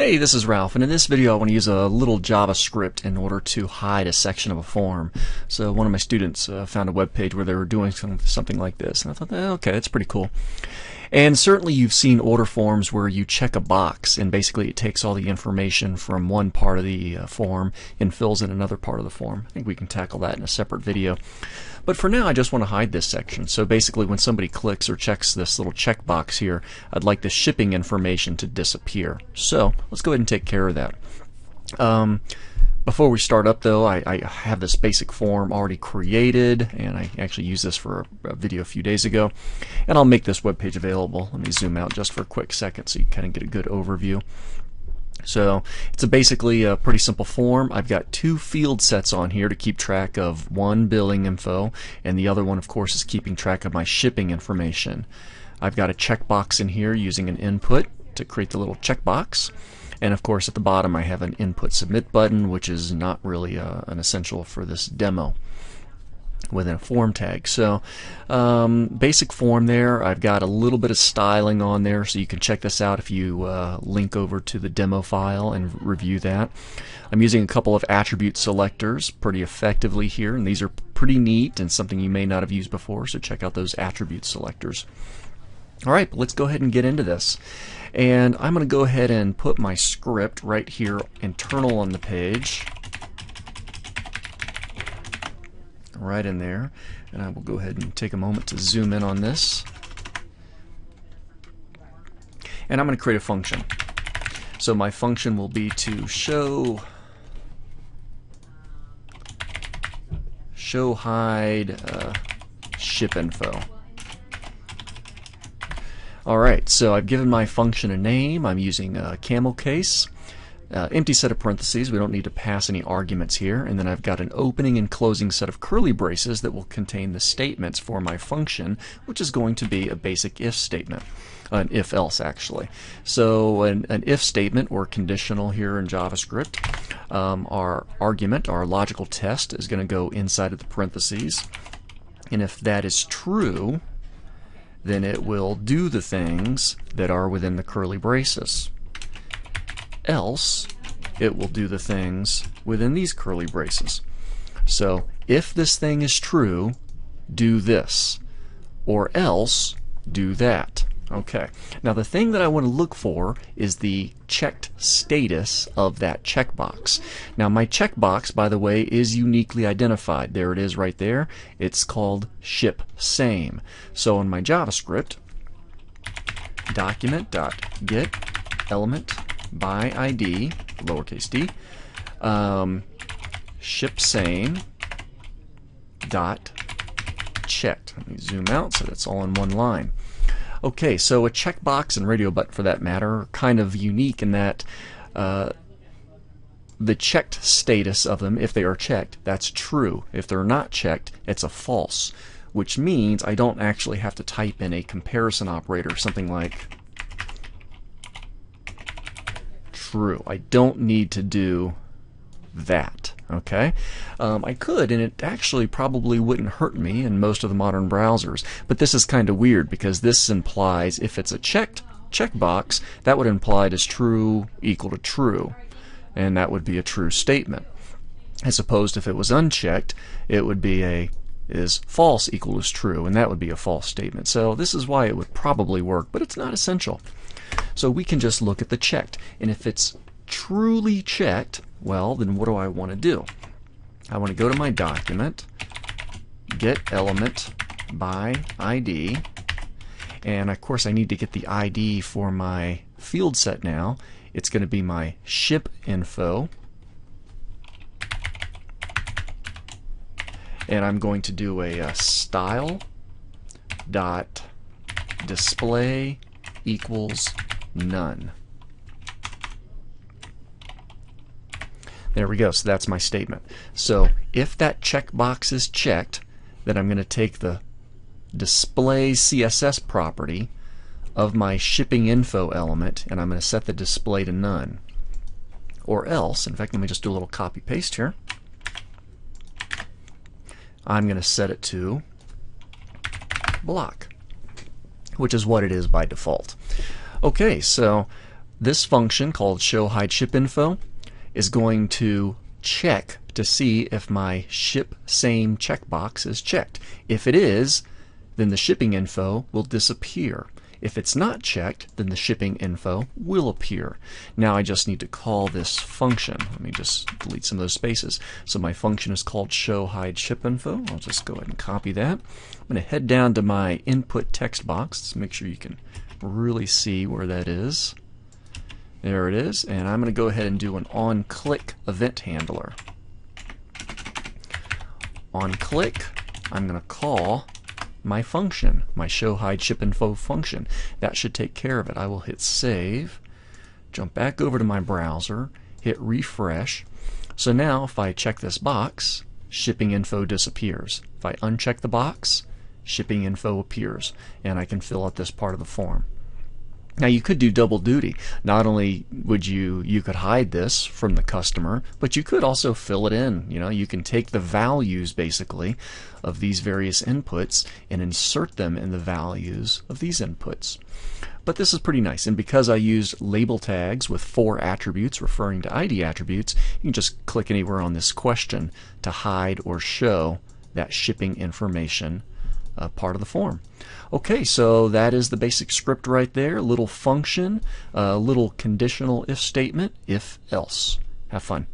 Hey, this is Ralph, and in this video I want to use a little JavaScript in order to hide a section of a form. So one of my students uh, found a web page where they were doing some, something like this, and I thought, eh, okay, that's pretty cool. And certainly you've seen order forms where you check a box, and basically it takes all the information from one part of the uh, form and fills in another part of the form. I think we can tackle that in a separate video. But for now, I just want to hide this section. So basically, when somebody clicks or checks this little checkbox here, I'd like the shipping information to disappear. So let's go ahead and take care of that. Um, before we start up though, I, I, have this basic form already created and I actually used this for a, a, video a few days ago and I'll make this web page available. Let me zoom out just for a quick second so you kind of get a good overview. So it's a basically a pretty simple form. I've got two field sets on here to keep track of one billing info and the other one of course is keeping track of my shipping information. I've got a checkbox in here using an input to create the little checkbox. And of course at the bottom I have an input submit button which is not really uh, an essential for this demo within a form tag. So um, basic form there. I've got a little bit of styling on there so you can check this out if you uh, link over to the demo file and review that. I'm using a couple of attribute selectors pretty effectively here and these are pretty neat and something you may not have used before so check out those attribute selectors. Alright, let's go ahead and get into this. And I'm going to go ahead and put my script right here internal on the page. Right in there. And I will go ahead and take a moment to zoom in on this. And I'm going to create a function. So my function will be to show show hide uh, ship info. Alright, so I've given my function a name. I'm using a camel case. Uh, empty set of parentheses, we don't need to pass any arguments here, and then I've got an opening and closing set of curly braces that will contain the statements for my function, which is going to be a basic if statement, an if else actually. So an, an if statement or conditional here in JavaScript, um, our argument, our logical test is going to go inside of the parentheses, and if that is true, then it will do the things that are within the curly braces else it will do the things within these curly braces. So if this thing is true, do this, or else do that. Okay, now the thing that I want to look for is the checked status of that checkbox. Now my checkbox, by the way, is uniquely identified. There it is right there. It's called ship same. So in my JavaScript, document.get element by ID, lowercase d, um, ship same dot checked. Let me zoom out so that's all in one line. Okay, so a checkbox and radio button for that matter are kind of unique in that uh, the checked status of them, if they are checked, that's true. If they're not checked, it's a false, which means I don't actually have to type in a comparison operator, something like true. I don't need to do that. Okay, um, I could, and it actually probably wouldn't hurt me in most of the modern browsers. But this is kind of weird because this implies if it's a checked checkbox, that would imply it is true equal to true, and that would be a true statement. As opposed if it was unchecked, it would be a is false equal to true, and that would be a false statement. So this is why it would probably work, but it's not essential. So we can just look at the checked. And if it's truly checked, well, then what do I want to do? I want to go to my document, get element by ID, and of course I need to get the ID for my field set now. It's going to be my ship info. And I'm going to do a, a style dot display equals none. There we go. So that's my statement. So if that checkbox is checked, then I'm going to take the display CSS property of my shipping info element and I'm going to set the display to none. Or else, in fact, let me just do a little copy paste here. I'm going to set it to block which is what it is by default. Okay, so this function called show hide ship info is going to check to see if my ship same checkbox is checked. If it is, then the shipping info will disappear. If it's not checked, then the shipping info will appear. Now I just need to call this function. Let me just delete some of those spaces. So my function is called show hide ship info. I'll just go ahead and copy that. I'm going to head down to my input text box to make sure you can really see where that is. There it is. And I'm going to go ahead and do an on click event handler. On click, I'm going to call my function, my show hide ship info function. That should take care of it. I will hit save, jump back over to my browser, hit refresh. So now if I check this box, shipping info disappears. If I uncheck the box, shipping info appears and I can fill out this part of the form. Now you could do double duty. Not only would you you could hide this from the customer, but you could also fill it in. You know, you can take the values basically of these various inputs and insert them in the values of these inputs. But this is pretty nice, and because I use label tags with for attributes referring to ID attributes, you can just click anywhere on this question to hide or show that shipping information uh, part of the form. Okay, so that is the basic script right there. Little function, a little conditional if statement, if else. Have fun.